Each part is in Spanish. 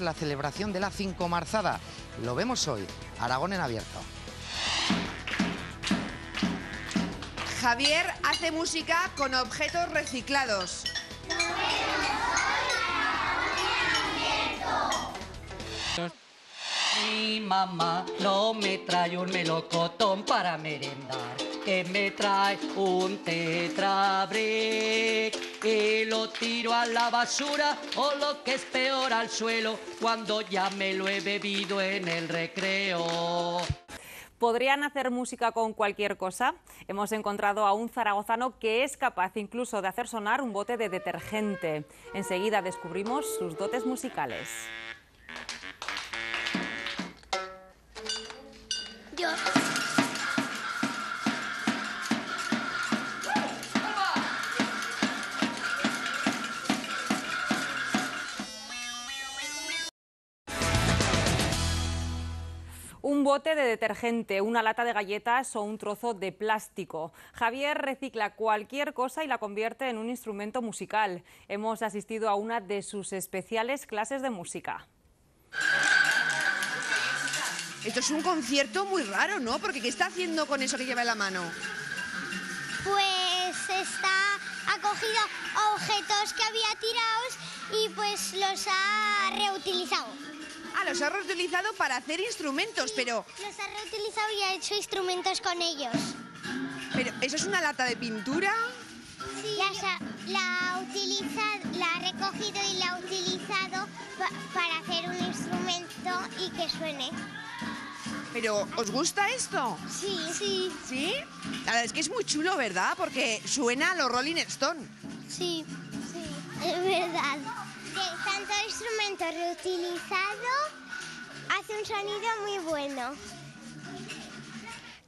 la celebración de la Cinco Marzada. Lo vemos hoy, Aragón en abierto. Javier hace música con objetos reciclados. Mi mamá no me trae un melocotón para merendar, que me trae un tetrabric y lo tiro a la basura o lo que es peor al suelo cuando ya me lo he bebido en el recreo. ¿Podrían hacer música con cualquier cosa? Hemos encontrado a un zaragozano que es capaz incluso de hacer sonar un bote de detergente. Enseguida descubrimos sus dotes musicales. Un bote de detergente, una lata de galletas o un trozo de plástico. Javier recicla cualquier cosa y la convierte en un instrumento musical. Hemos asistido a una de sus especiales clases de música. Esto es un concierto muy raro, ¿no? Porque ¿qué está haciendo con eso que lleva en la mano? Pues está ha cogido objetos que había tirados y pues los ha reutilizado. Ah, los ha reutilizado para hacer instrumentos, pero... Los ha reutilizado y ha hecho instrumentos con ellos. pero ¿Eso es una lata de pintura? Sí. La, ha utilizado, la ha recogido y la ha utilizado para hacer un instrumento y que suene. Pero, ¿os gusta esto? Sí. Sí. ¿Sí? La verdad es que es muy chulo, ¿verdad? Porque suena a los Rolling Stone. Sí, sí, es verdad. De tanto instrumento reutilizado, hace un sonido muy bueno.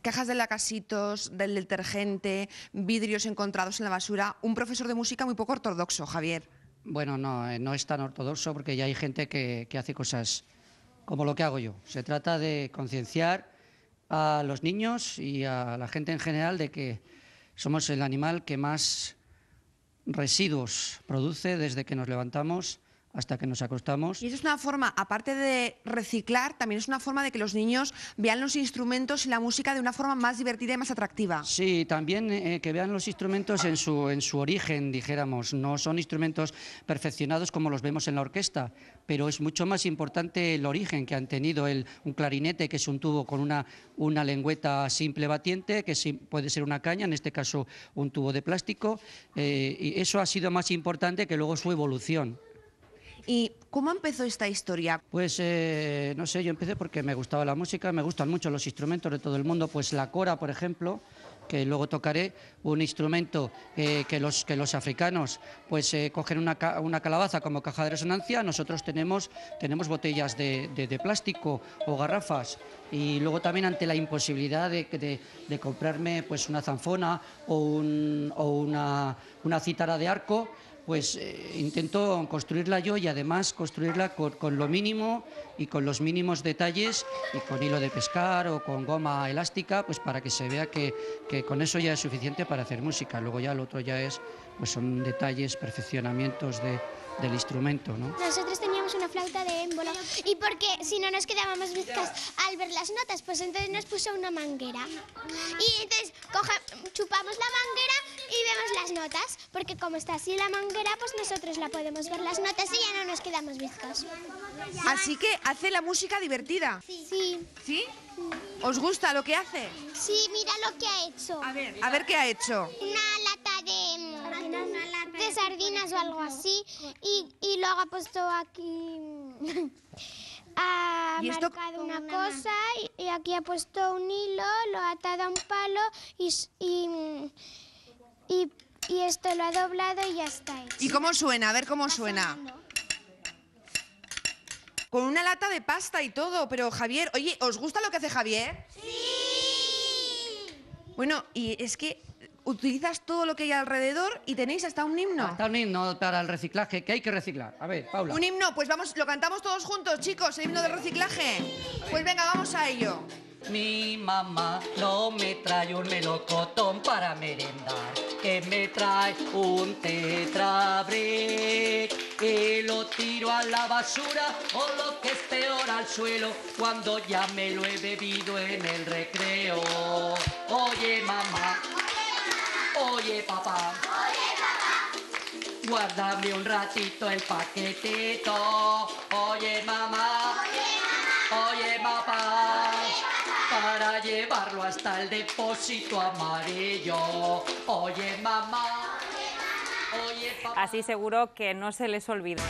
Cajas de lacasitos, del detergente, vidrios encontrados en la basura. Un profesor de música muy poco ortodoxo, Javier. Bueno, no, eh, no es tan ortodoxo porque ya hay gente que, que hace cosas como lo que hago yo. Se trata de concienciar a los niños y a la gente en general de que somos el animal que más residuos produce desde que nos levantamos hasta que nos acostamos. Y eso es una forma, aparte de reciclar, también es una forma de que los niños vean los instrumentos y la música de una forma más divertida y más atractiva. Sí, también eh, que vean los instrumentos en su, en su origen, dijéramos. No son instrumentos perfeccionados como los vemos en la orquesta, pero es mucho más importante el origen que han tenido el, un clarinete, que es un tubo con una, una lengüeta simple batiente, que puede ser una caña, en este caso un tubo de plástico, eh, y eso ha sido más importante que luego su evolución. ¿Y cómo empezó esta historia? Pues eh, no sé, yo empecé porque me gustaba la música, me gustan mucho los instrumentos de todo el mundo, pues la cora, por ejemplo, que luego tocaré, un instrumento eh, que, los, que los africanos pues eh, cogen una, una, calabaza como caja de resonancia, nosotros tenemos, tenemos botellas de, de, plástico o garrafas y luego también ante la imposibilidad de, de comprarme pues una zanfona o, un, o una, una cítara de arco, pues eh, intento construirla yo y además construirla con, lo mínimo y con los mínimos detalles y con hilo de pescar o con goma elástica, pues para que se vea que, que con eso ya es suficiente para hacer música. Luego ya lo otro ya es, pues son detalles, perfeccionamientos de, del instrumento, ¿no? Nosotros teníamos una flauta de émbolo y porque si no nos quedábamos bizcas al ver las notas, pues entonces nos puso una manguera. Y entonces chupamos la manguera y vemos las notas, porque como está así la manguera, pues nosotros la podemos ver las notas y ya no nos quedamos bizcos. Así que hace la música divertida. Sí. ¿Sí? ¿Os gusta lo que hace? Sí, mira lo que ha hecho. A ver, a ver qué ha hecho. Una o algo así y, y luego ha puesto aquí... ha marcado una cosa y, aquí ha puesto un hilo, lo ha atado a un palo y, y y, esto lo ha doblado y ya está hecho. ¿Y cómo suena? A ver cómo suena. Con una lata de pasta y todo, pero Javier, oye, ¿os gusta lo que hace Javier? Sí. Bueno, y es que utilizas todo lo que hay alrededor y tenéis hasta un himno. Hasta un himno para el reciclaje, que hay que reciclar. A ver, Paula. Un himno, pues vamos, lo cantamos todos juntos, chicos, el himno de reciclaje. Pues venga, vamos a ello. Mi mamá no me trae un melocotón para merendar, que me trae un tetrabric y lo tiro a la basura o lo que es peor al suelo cuando ya me lo he bebido en el recreo. Oye mamá, oye papá, guárdame un ratito el paquetito. Oye mamá, oye papá, para llevarlo hasta el depósito amarillo. Oye mamá, oye papá. Así seguro que no se les olvida.